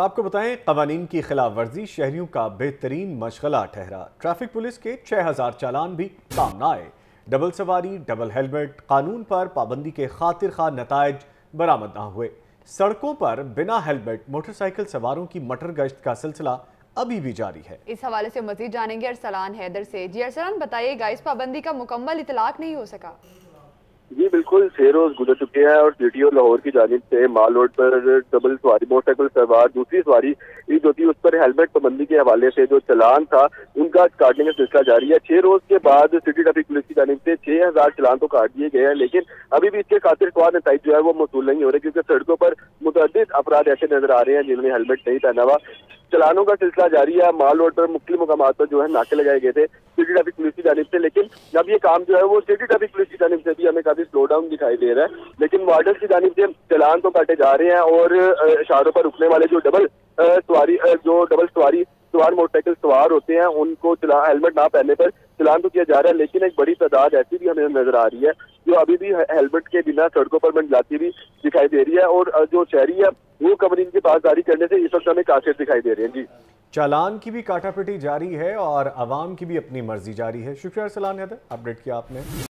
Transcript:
آپ کو بتائیں، قوانین کی خلاف ورزی شہریوں کا بہترین مشغلہ ٹھہرا۔ ٹریفک پولیس کے چھ ہزار چالان بھی کام نہ آئے۔ ڈبل سواری، ڈبل ہیلمٹ، قانون پر پابندی کے خاطر خواہ نتائج برآمد نہ ہوئے۔ سڑکوں پر بنا ہیلمٹ، موٹر سائیکل سواروں کی مٹر گشت کا سلسلہ ابھی بھی جاری ہے۔ اس حوالے سے مزید جانیں گے، ارسلان حیدر سے۔ جی ارسلان، بتائیے گا، اس پابندی کا مکمل اطلاق نہیں ہو سکا۔ جی بالکل چھ روز گزر چکے ہیں اور سی ٹی او لاہور کی جانب سے مال روڈ پر ڈبل سواری، موٹر سائیکل سوار، دوسری سواری عید ہوتی ہے اس پر ہیلمٹ پابندی کے حوالے سے جو چلان تھا، ان کا کاٹنے کا سلسلہ جاری ہے۔ چھ روز کے بعد سٹی ٹریفک پولیس کی جانب سے چھ ہزار چلان تو کاٹ دیے گئے ہیں، لیکن ابھی بھی اس کے خاطر خواہ نتائج جو ہے وہ موصول نہیں ہو رہے، کیونکہ سڑکوں پر متعدد افراد ایسے نظر آ رہے ہیں جنہوں نے ہیلمٹ نہیں پہنا ہوا۔ چلانوں کا سلسلہ جاری ہے۔ مال روڈ پر مختلف مقامات پر جو ہے ناکے لگائے گئے تھے سٹی ٹریفک پولیس کی جانب سے، لیکن جب یہ کام جو ہے وہ سٹی ٹریفک پولیس کی جانب سے بھی ہمیں کافی سلو ڈاؤن دکھائی دے رہا ہے۔ لیکن وارڈر کی جانب سے چلان تو کاٹے جا رہے ہیں اور اشاروں پر رکنے والے جو ڈبل سواری جو ڈبل سواری، سوار موٹر سائیکل سوار ہوتے ہیں، ان کو ہیلمٹ نہ پہننے پر چلان تو کیا جا رہا ہے، لیکن ایک بڑی تعداد ایسی بھی ہمیں نظر آ رہی ہے جو ابھی بھی ہیلمٹ کے بنا سڑکوں پر منڈلاتی بھی دکھائی دے رہی ہے اور جو شہری ہے، وہ قوانین کی پاسداری کرنے سے اس وقت ہمیں کاشت دکھائی دے رہی ہیں۔ جی۔ چالان کی بھی کاٹا پٹی جاری ہے اور عوام کی بھی اپنی مرضی جاری ہے۔ شکریہ ارسلان حیدر، اپڈیٹ کیا آپ نے؟